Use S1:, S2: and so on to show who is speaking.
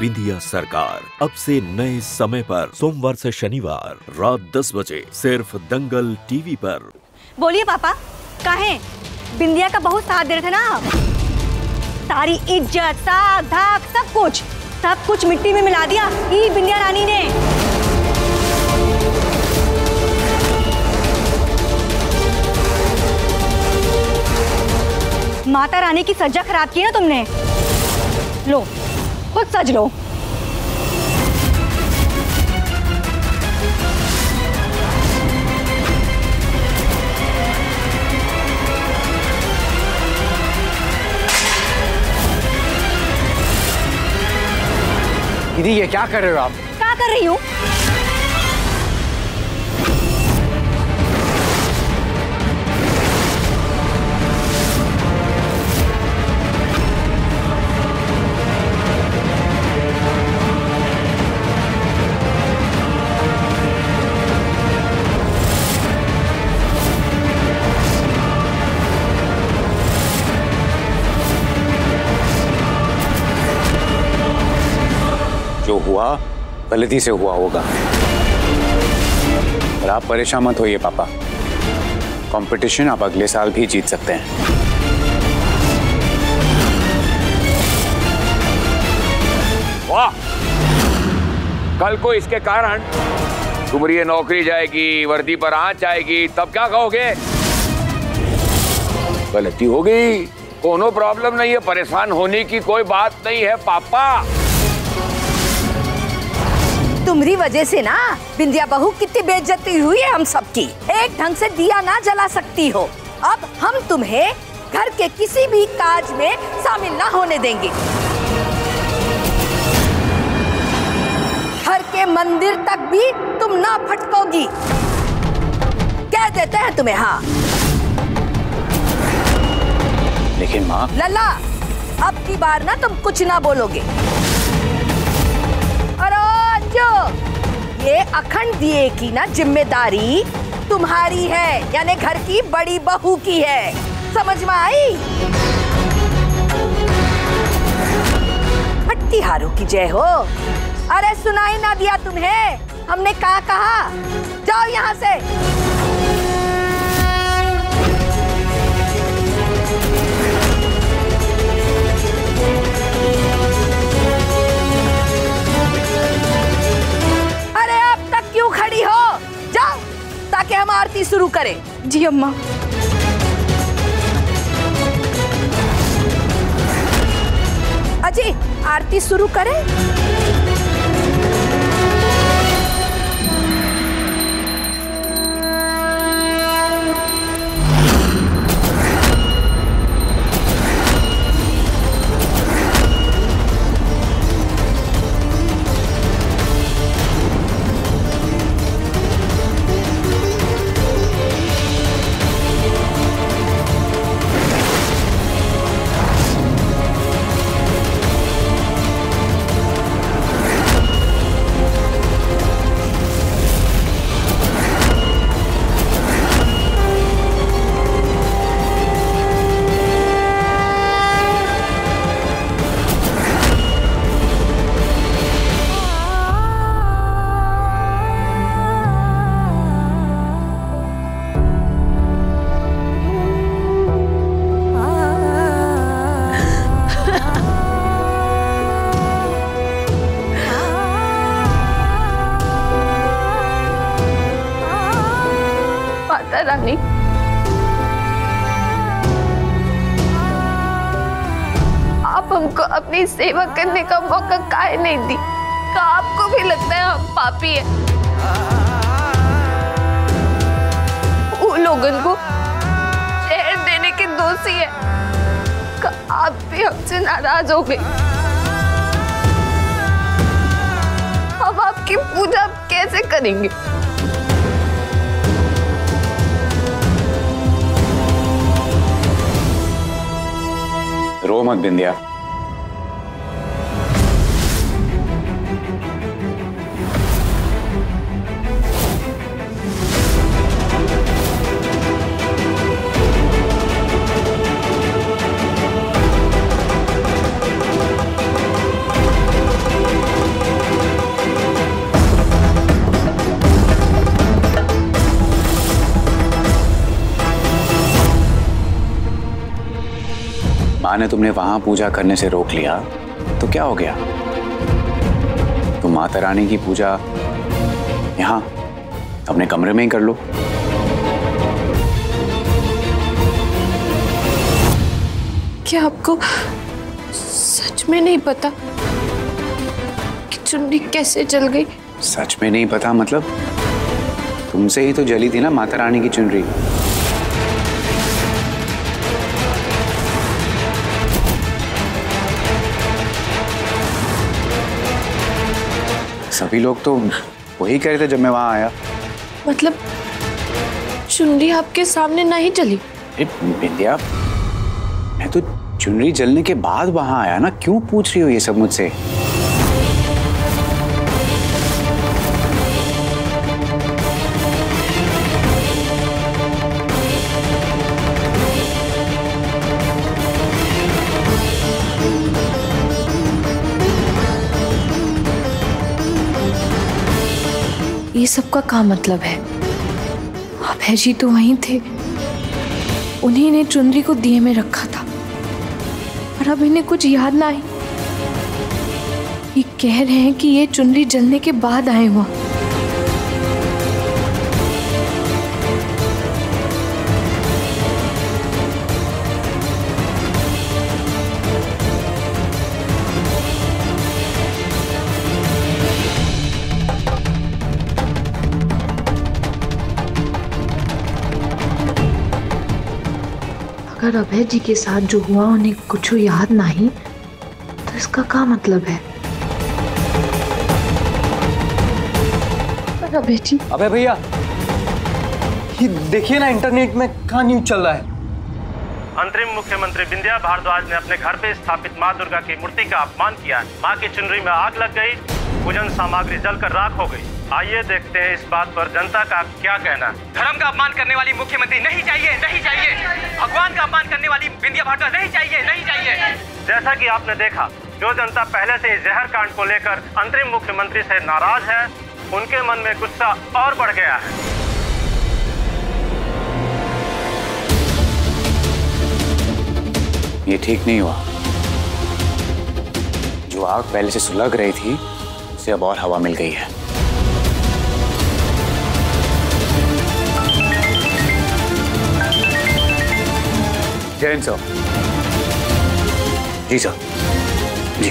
S1: बिंदिया सरकार। अब से नए समय पर सोमवार से शनिवार रात 10 बजे सिर्फ़ दंगल टीवी पर।
S2: बोलिए पापा, काहे? बिंदिया का बहुत साथ दे रहे थे ना आप सारी इज़्ज़त साग धाक, सब कुछ। सब कुछ मिट्टी में मिला दिया ई बिंदिया रानी ने। माता रानी की सज्जा खराब की ना तुमने? लो खुद सज लो।
S3: दीदी ये क्या कर रहे हो आप?
S2: क्या कर रही हूँ?
S3: हुआ, गलती से हुआ होगा। और आप परेशान मत होइए, पापा। कंपटीशन आप अगले साल भी जीत सकते हैं।
S4: वाह! कल को इसके कारण तुम्हारी नौकरी जाएगी, वर्दी पर आँच आएगी, तब क्या कहोगे? गलती हो गई। कोनो प्रॉब्लम नहीं है, परेशान होने की कोई बात नहीं है, पापा।
S5: तुम्हारी वजह से ना बिंदिया बहू कितनी बेइज्जती हुई है हम सबकी। एक ढंग से दिया ना जला सकती हो। अब हम तुम्हें घर के किसी भी काज में शामिल ना होने देंगे। घर के मंदिर तक भी तुम ना फटकोगी। कह देते हैं तुम्हें हाँ।
S3: लेकिन माँ
S5: लल्ला अब की बार ना तुम कुछ ना बोलोगे। ये अखंड दिए की ना ज़िम्मेदारी तुम्हारी है, यानी घर की बड़ी बहू की है। समझ में आई? भट्टी हारू की जय हो। अरे सुनाई ना दिया तुम्हें। हमने कहा कहा? जाओ यहाँ से। हम आरती शुरू करें।
S2: जी अम्मा।
S5: अजी आरती शुरू करें?
S2: हमको अपनी सेवा करने का मौका काहे नहीं दी? का आपको भी लगता है हम पापी है? वो लोगन को शहर देने के दोषी है। का आप भी हमसे नाराज़ हो गए? हम आपकी पूजा कैसे करेंगे?
S3: रो मत बिंदिया। माँ ने तुमने वहाँ पूजा करने से रोक लिया तो क्या हो गया? तुम माता रानी की पूजा यहाँ अपने कमरे में ही कर लो।
S6: क्या आपको सच में नहीं पता कि चुन्नी कैसे जल गई?
S3: सच में नहीं पता मतलब? तुमसे ही तो जली थी ना माता रानी की चुनरी। सभी लोग तो वही कह रहे थे जब मैं वहाँ आया।
S6: मतलब चुनरी आपके सामने नहीं चली?
S3: बिंदिया विद्या मैं तो चुनरी जलने के बाद वहाँ आया ना? क्यों पूछ रही हो ये सब मुझसे?
S6: ये सब का क्या मतलब है? अभय जी तो वहीं थे। उन्हीं ने चुनरी को दिए में रखा था। पर अब इन्हें कुछ याद ना आई। ये कह रहे हैं कि ये चुनरी जलने के बाद आए हुआ। अगर अभय जी के साथ जो हुआ उन्हें कुछ याद नहीं। तो इसका क्या मतलब है? पर अभय जी।
S7: अबे भैया देखिए ना इंटरनेट में कहाँ न्यूज़ चल रहा है।
S8: अंतरिम मुख्यमंत्री विंध्या भारद्वाज ने अपने घर पे स्थापित माँ दुर्गा की मूर्ति का अपमान किया है। माँ की चुनरी में आग लग गई पूजन सामग्री जलकर राख हो गई। आइए देखते हैं इस बात पर जनता का क्या कहना
S9: धर्म का अपमान करने वाली मुख्यमंत्री नहीं चाहिए नहीं चाहिए। भगवान का अपमान करने वाली विंध्या भारद्वाज नहीं चाहिए नहीं चाहिए।
S8: जैसा कि आपने देखा, जो जनता पहले से जहर कांड को लेकर अंतरिम मुख्यमंत्री से नाराज़ है, उनके मन में गुस्सा और बढ़ गया है।
S3: ये ठीक नहीं हुआ। जो आग पहले से सुलग रही थी, उसे अब और हवा मिल गई है। Jain sir ji sir ji